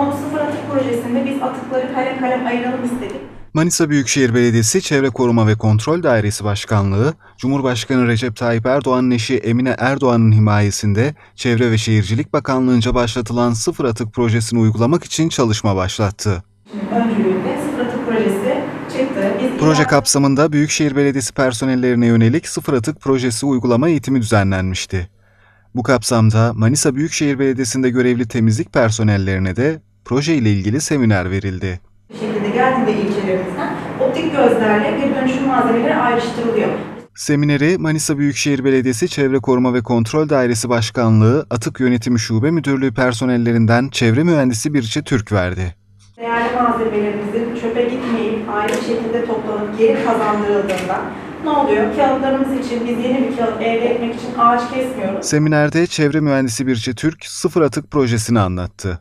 Ama bu sıfır atık projesinde biz atıkları kalem kalem ayıralım istedik. Manisa Büyükşehir Belediyesi Çevre Koruma ve Kontrol Dairesi Başkanlığı, Cumhurbaşkanı Recep Tayyip Erdoğan'ın eşi Emine Erdoğan'ın himayesinde Çevre ve Şehircilik Bakanlığı'nca başlatılan sıfır atık projesini uygulamak için çalışma başlattı. Öncülüğünde sıfır atık projesi çıktı. Biz Proje kapsamında Büyükşehir Belediyesi personellerine yönelik sıfır atık projesi uygulama eğitimi düzenlenmişti. Bu kapsamda Manisa Büyükşehir Belediyesi'nde görevli temizlik personellerine de proje ile ilgili seminer verildi. bir şekilde geldiğinde ilçelerimizden optik gözlerle geri dönüşüm malzemeleri ayrıştırılıyor. Semineri Manisa Büyükşehir Belediyesi Çevre Koruma ve Kontrol Dairesi Başkanlığı Atık Yönetimi Şube Müdürlüğü personellerinden çevre mühendisi Birçe Türk verdi. Değerli malzemelerimizin çöpe gitmeyip ayrı bir şekilde toplanıp geri kazandırıldığında ne oluyor? Kağıtlarımız için biz yeni bir kağıt elde etmek için ağaç kesmiyoruz. Seminerde çevre mühendisi Birçe Türk sıfır atık projesini anlattı.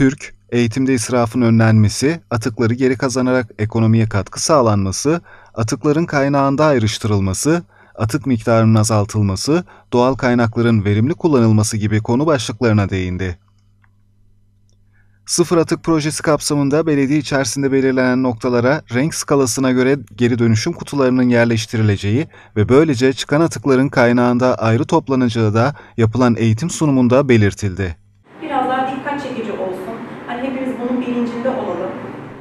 Türk, eğitimde israfın önlenmesi, atıkları geri kazanarak ekonomiye katkı sağlanması, atıkların kaynağında ayrıştırılması, atık miktarının azaltılması, doğal kaynakların verimli kullanılması gibi konu başlıklarına değindi. Sıfır atık projesi kapsamında belediye içerisinde belirlenen noktalara renk skalasına göre geri dönüşüm kutularının yerleştirileceği ve böylece çıkan atıkların kaynağında ayrı toplanacağı da yapılan eğitim sunumunda belirtildi. Dikkat çekici olsun. Hani hepimiz bunun bilincinde olalım.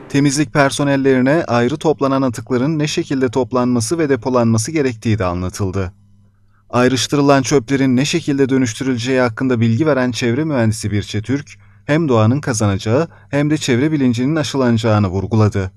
Temizlik personellerine ayrı toplanan atıkların ne şekilde toplanması ve depolanması gerektiği de anlatıldı. Ayrıştırılan çöplerin ne şekilde dönüştürüleceği hakkında bilgi veren çevre mühendisi Birçe Türk, hem doğanın kazanacağı hem de çevre bilincinin aşılanacağını vurguladı.